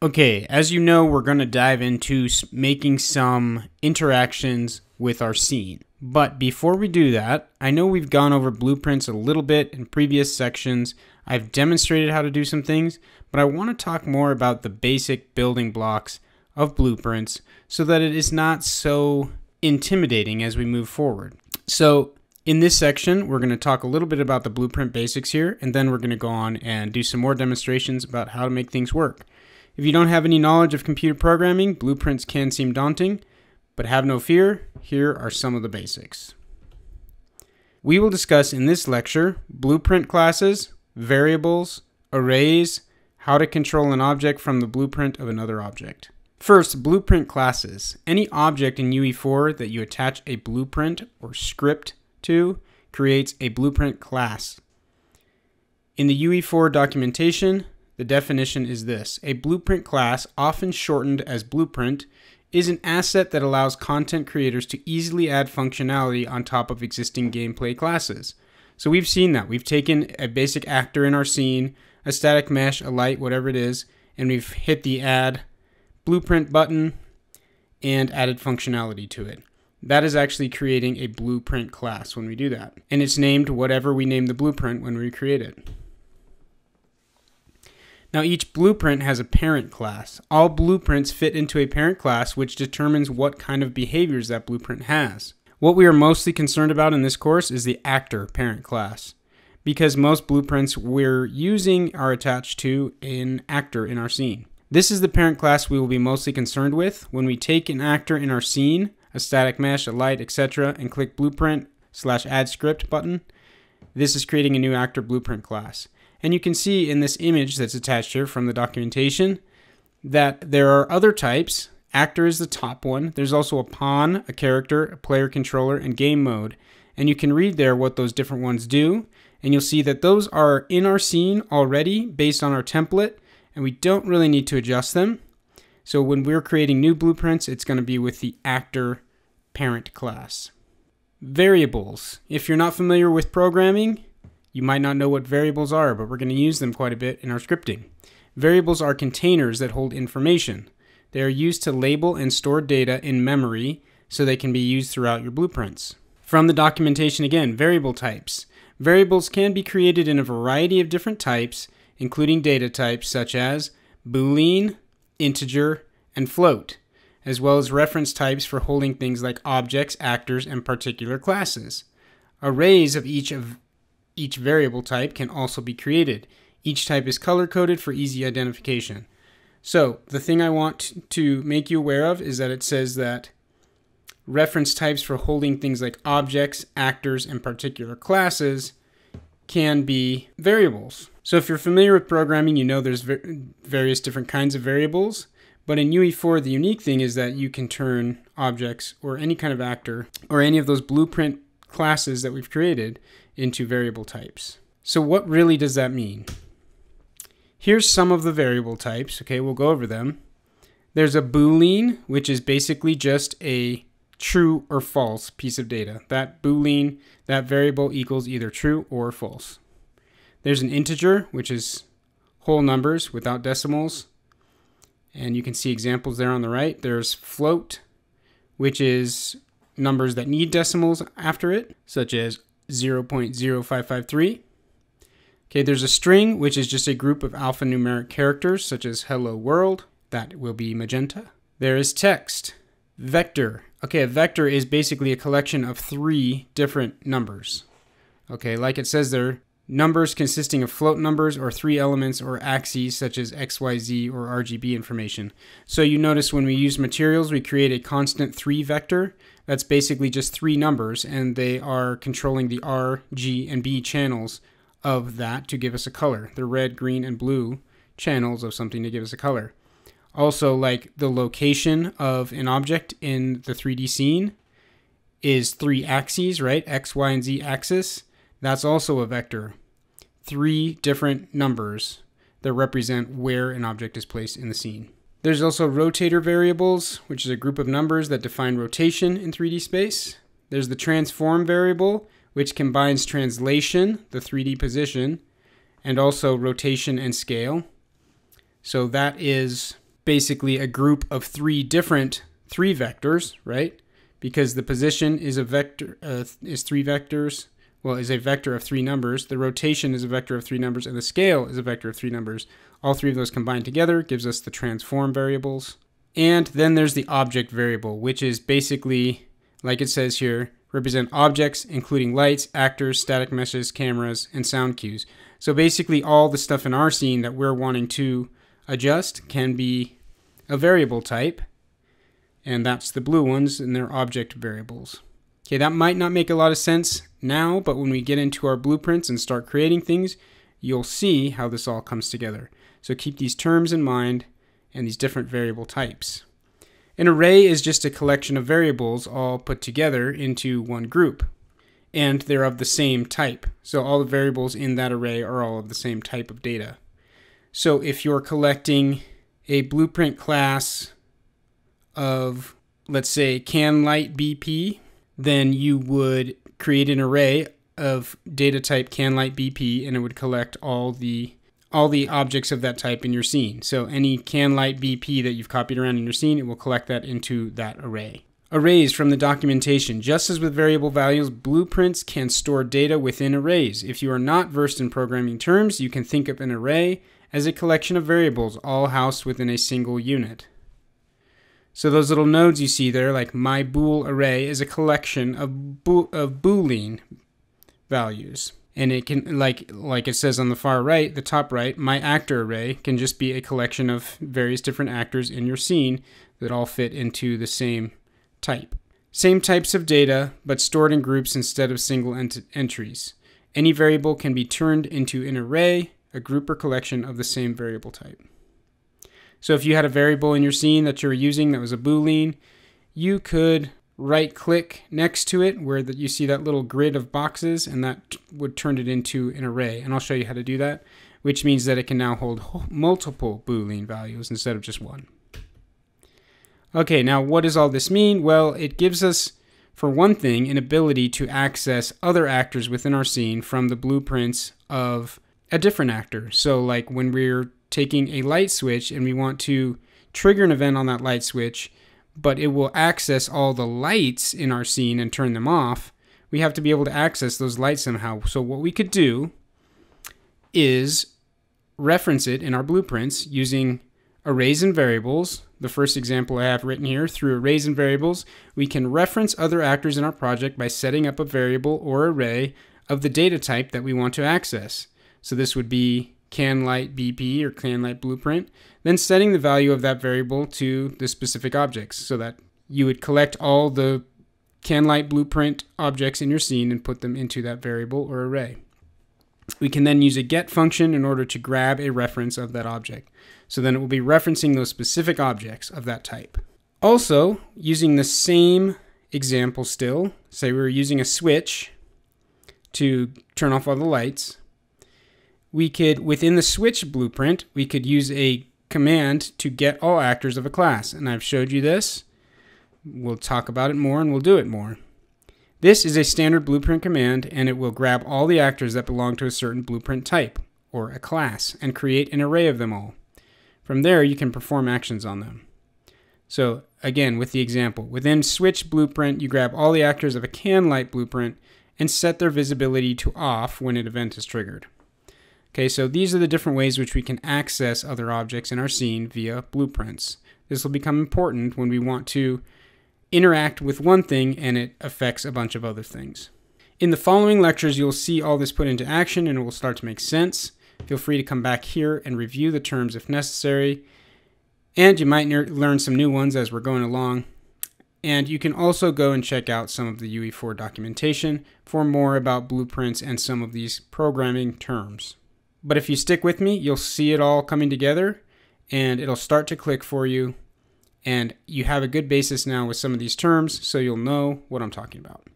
Okay, as you know, we're going to dive into making some interactions with our scene. But before we do that, I know we've gone over blueprints a little bit in previous sections. I've demonstrated how to do some things, but I want to talk more about the basic building blocks of blueprints so that it is not so intimidating as we move forward. So, in this section, we're going to talk a little bit about the blueprint basics here, and then we're going to go on and do some more demonstrations about how to make things work. If you don't have any knowledge of computer programming, blueprints can seem daunting, but have no fear, here are some of the basics. We will discuss in this lecture blueprint classes, variables, arrays, how to control an object from the blueprint of another object. First, blueprint classes. Any object in UE4 that you attach a blueprint or script to creates a blueprint class. In the UE4 documentation, the definition is this A blueprint class, often shortened as blueprint, is an asset that allows content creators to easily add functionality on top of existing gameplay classes. So we've seen that. We've taken a basic actor in our scene, a static mesh, a light, whatever it is, and we've hit the add blueprint button and added functionality to it. That is actually creating a blueprint class when we do that. And it's named whatever we name the blueprint when we create it. Now, each blueprint has a parent class. All blueprints fit into a parent class, which determines what kind of behaviors that blueprint has. What we are mostly concerned about in this course is the actor parent class, because most blueprints we're using are attached to an actor in our scene. This is the parent class we will be mostly concerned with. When we take an actor in our scene, a static mesh, a light, etc., and click blueprint slash add script button, this is creating a new actor blueprint class. And you can see in this image that's attached here from the documentation that there are other types. Actor is the top one. There's also a pawn, a character, a player controller, and game mode. And you can read there what those different ones do. And you'll see that those are in our scene already based on our template, and we don't really need to adjust them. So when we're creating new blueprints, it's going to be with the actor parent class. Variables. If you're not familiar with programming, you might not know what variables are, but we're going to use them quite a bit in our scripting. Variables are containers that hold information. They are used to label and store data in memory so they can be used throughout your blueprints. From the documentation again, variable types. Variables can be created in a variety of different types, including data types such as Boolean, integer, and float, as well as reference types for holding things like objects, actors, and particular classes. Arrays of each of each variable type can also be created. Each type is color coded for easy identification. So, the thing I want to make you aware of is that it says that reference types for holding things like objects, actors, and particular classes can be variables. So, if you're familiar with programming, you know there's various different kinds of variables. But in UE4, the unique thing is that you can turn objects or any kind of actor or any of those blueprint classes that we've created into variable types. So what really does that mean? Here's some of the variable types. Okay, we'll go over them. There's a boolean, which is basically just a true or false piece of data. That boolean, that variable equals either true or false. There's an integer, which is whole numbers without decimals. And you can see examples there on the right. There's float, which is numbers that need decimals after it, such as 0.0553. Okay, there's a string, which is just a group of alphanumeric characters, such as hello world. That will be magenta. There is text. Vector. Okay, a vector is basically a collection of three different numbers. Okay, like it says there, numbers consisting of float numbers or three elements or axes such as XYZ or RGB information. So you notice when we use materials, we create a constant 3 vector. That's basically just three numbers, and they are controlling the R, G, and B channels of that to give us a color. The red, green, and blue channels of something to give us a color. Also, like the location of an object in the 3D scene is three axes, right? X, Y, and Z axis. That's also a vector. Three different numbers that represent where an object is placed in the scene. There's also rotator variables, which is a group of numbers that define rotation in 3D space. There's the transform variable, which combines translation, the 3D position, and also rotation and scale. So that is basically a group of three different three vectors, right? Because the position is a vector uh, is three vectors. Well, is a vector of three numbers. The rotation is a vector of three numbers, and the scale is a vector of three numbers. All three of those combined together gives us the transform variables. And then there's the object variable, which is basically, like it says here, represent objects including lights, actors, static meshes, cameras, and sound cues. So basically all the stuff in our scene that we're wanting to adjust can be a variable type, and that's the blue ones, and they're object variables. Okay, that might not make a lot of sense now, but when we get into our blueprints and start creating things, you'll see how this all comes together. So keep these terms in mind and these different variable types. An array is just a collection of variables all put together into one group, and they're of the same type. So all the variables in that array are all of the same type of data. So if you're collecting a blueprint class of, let's say, can light BP, then you would create an array of data type can light BP and it would collect all the all the objects of that type in your scene. So any can light BP that you've copied around in your scene, it will collect that into that array. Arrays from the documentation. Just as with variable values, blueprints can store data within arrays. If you are not versed in programming terms, you can think of an array as a collection of variables all housed within a single unit. So those little nodes you see there, like my bool array, is a collection of, bo- of boolean values. And it can, like like it says on the far right, the top right, my actor array can just be a collection of various different actors in your scene that all fit into the same type. Same types of data, but stored in groups instead of single ent- entries. Any variable can be turned into an array, a group or collection of the same variable type. So if you had a variable in your scene that you were using that was a boolean, you could right click next to it where the, you see that little grid of boxes and that would turn it into an array. And I'll show you how to do that, which means that it can now hold multiple boolean values instead of just one. Okay, now what does all this mean? Well, it gives us, for one thing, an ability to access other actors within our scene from the blueprints of a different actor. So like when we're taking a light switch and we want to trigger an event on that light switch, but it will access all the lights in our scene and turn them off, we have to be able to access those lights somehow. So what we could do is reference it in our blueprints using arrays and variables. The first example I have written here, through arrays and variables, we can reference other actors in our project by setting up a variable or array of the data type that we want to access. So this would be CanLight BP or CanLight Blueprint, then setting the value of that variable to the specific objects so that you would collect all the CanLight Blueprint objects in your scene and put them into that variable or array. We can then use a get function in order to grab a reference of that object. So then it will be referencing those specific objects of that type. Also, using the same example still, say we were using a switch to turn off all the lights, we could, within the switch blueprint, we could use a command to get all actors of a class. And I've showed you this. We'll talk about it more and we'll do it more. This is a standard blueprint command and it will grab all the actors that belong to a certain blueprint type or a class and create an array of them all. From there, you can perform actions on them. So again, with the example, within switch blueprint, you grab all the actors of a can light blueprint and set their visibility to off when an event is triggered. Okay, so these are the different ways which we can access other objects in our scene via blueprints. This will become important when we want to interact with one thing and it affects a bunch of other things. In the following lectures, you'll see all this put into action and it will start to make sense. Feel free to come back here and review the terms if necessary. And you might learn some new ones as we're going along. And you can also go and check out some of the UE4 documentation for more about blueprints and some of these programming terms. But if you stick with me, you'll see it all coming together and it'll start to click for you. And you have a good basis now with some of these terms, so you'll know what I'm talking about.